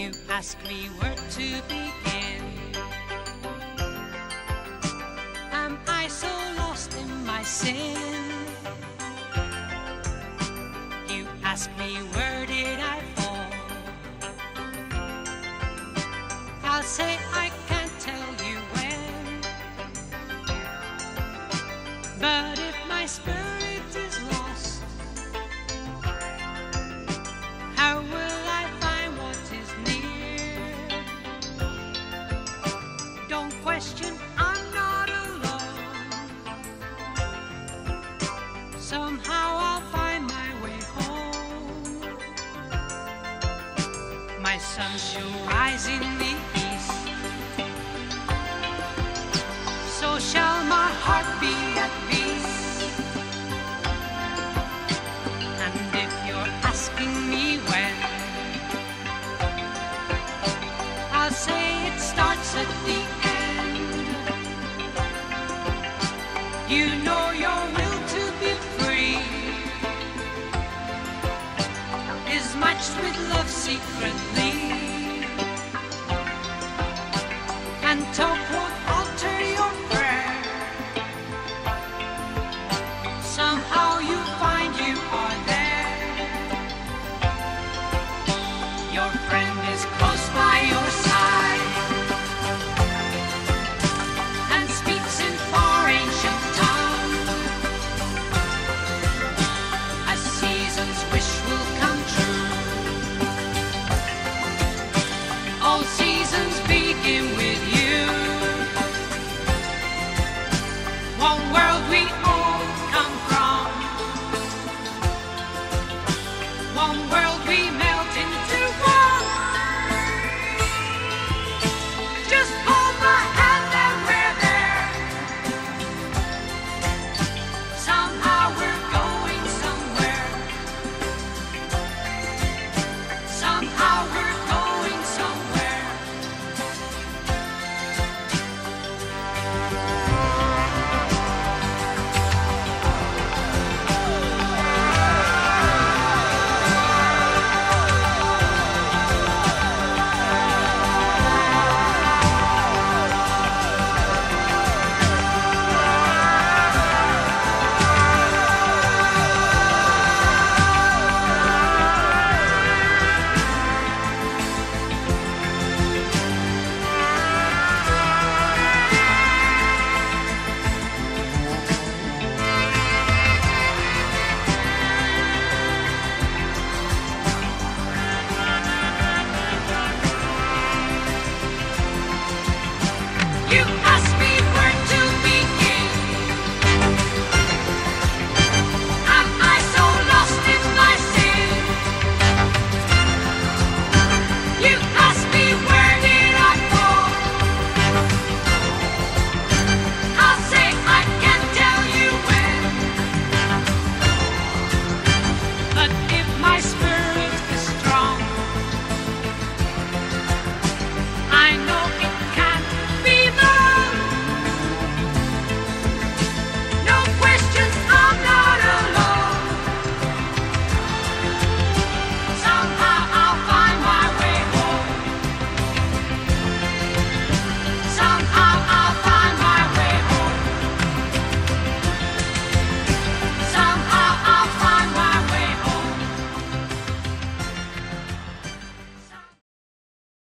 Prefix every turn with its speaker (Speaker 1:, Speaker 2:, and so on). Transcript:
Speaker 1: You ask me where to begin. Am I so lost in my sin? You ask me where did I fall? I'll say I can't tell you when. But if my spirit Somehow I'll find my way home. My sun shall rise in the secret.